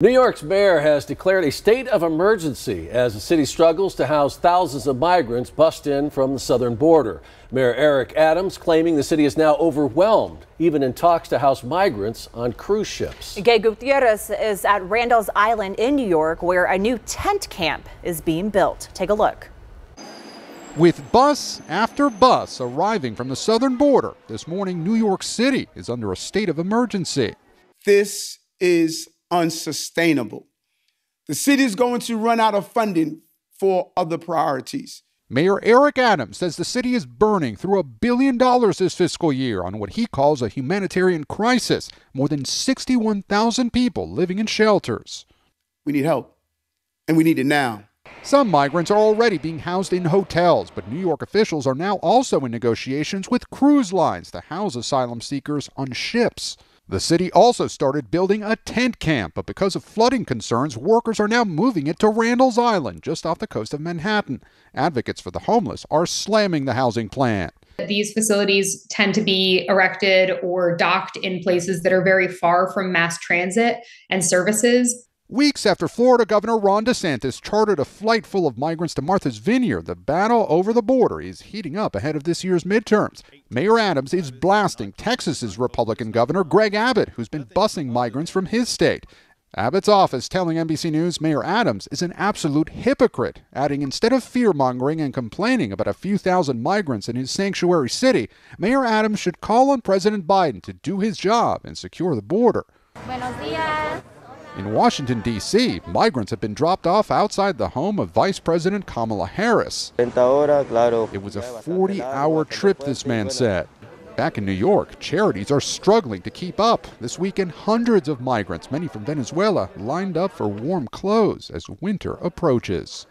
New York's mayor has declared a state of emergency as the city struggles to house thousands of migrants bust in from the southern border. Mayor Eric Adams claiming the city is now overwhelmed, even in talks to house migrants on cruise ships. Gabe Gutierrez is at Randall's Island in New York, where a new tent camp is being built. Take a look. With bus after bus arriving from the southern border, this morning New York City is under a state of emergency. This is unsustainable. The city is going to run out of funding for other priorities. Mayor Eric Adams says the city is burning through a billion dollars this fiscal year on what he calls a humanitarian crisis. More than 61,000 people living in shelters. We need help, and we need it now. Some migrants are already being housed in hotels, but New York officials are now also in negotiations with cruise lines to house asylum seekers on ships. The city also started building a tent camp, but because of flooding concerns, workers are now moving it to Randall's Island, just off the coast of Manhattan. Advocates for the homeless are slamming the housing plan. These facilities tend to be erected or docked in places that are very far from mass transit and services. Weeks after Florida Governor Ron DeSantis chartered a flight full of migrants to Martha's Vineyard, the battle over the border is heating up ahead of this year's midterms. Mayor Adams is blasting Texas's Republican Governor Greg Abbott, who's been busing migrants from his state. Abbott's office telling NBC News Mayor Adams is an absolute hypocrite, adding instead of fear mongering and complaining about a few thousand migrants in his sanctuary city, Mayor Adams should call on President Biden to do his job and secure the border. Buenos dias. In Washington, D.C., migrants have been dropped off outside the home of Vice President Kamala Harris. It was a 40 hour trip, this man said. Back in New York, charities are struggling to keep up. This weekend, hundreds of migrants, many from Venezuela, lined up for warm clothes as winter approaches.